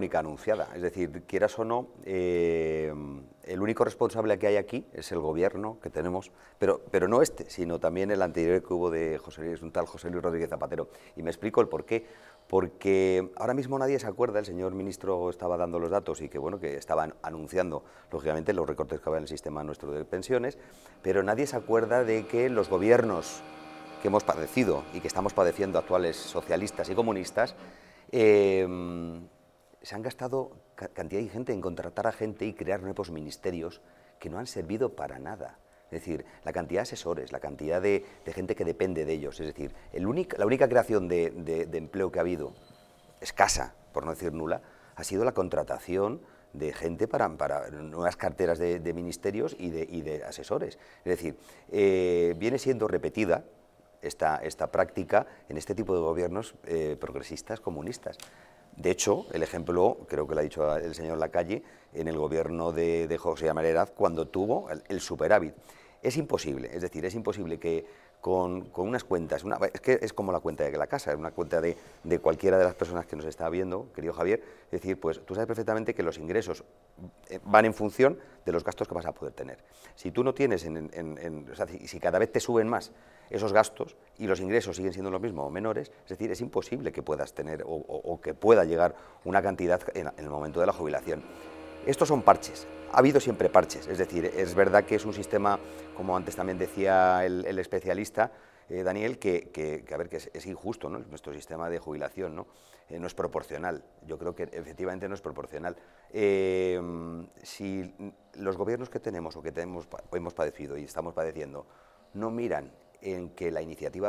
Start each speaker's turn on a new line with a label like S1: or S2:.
S1: única anunciada. Es decir, quieras o no, eh, el único responsable que hay aquí es el gobierno que tenemos, pero, pero no este, sino también el anterior que hubo de José Luis, un tal José Luis Rodríguez Zapatero. Y me explico el por qué. Porque ahora mismo nadie se acuerda, el señor ministro estaba dando los datos y que bueno, que estaban anunciando, lógicamente, los recortes que había en el sistema nuestro de pensiones, pero nadie se acuerda de que los gobiernos que hemos padecido y que estamos padeciendo actuales socialistas y comunistas, eh, se han gastado cantidad de gente en contratar a gente y crear nuevos ministerios que no han servido para nada. Es decir, la cantidad de asesores, la cantidad de, gente que depende de ellos. Es decir, la única creación de, empleo que ha habido, escasa, por no decir nula, ha sido la contratación de gente para, nuevas carteras de, ministerios y de, asesores. Es decir, eh, viene siendo repetida esta, práctica en este tipo de gobiernos eh, progresistas comunistas. De hecho, el ejemplo, creo que lo ha dicho el señor Lacalle, en el gobierno de, José María cuando tuvo el, superávit. Es imposible, es decir, es imposible que con, unas cuentas, es que es como la cuenta de la casa, es una cuenta de, cualquiera de las personas que nos está viendo, querido Javier, es decir, pues tú sabes perfectamente que los ingresos eh, van en función de los gastos que vas a poder tener. Si tú no tienes, en, o sea, si cada vez te suben más esos gastos y los ingresos siguen siendo los mismos o menores, es decir, es imposible que puedas tener o, que pueda llegar una cantidad en, el momento de la jubilación. Estos son parches, ha habido siempre parches, es decir, es verdad que es un sistema, como antes también decía el, especialista, eh, Daniel, que, a ver, que es, injusto nuestro sistema de jubilación, ¿no? Eh, no es proporcional, yo creo que efectivamente no es proporcional. Eh, si los gobiernos que tenemos o que tenemos, hemos padecido y estamos padeciendo no miran en que la iniciativa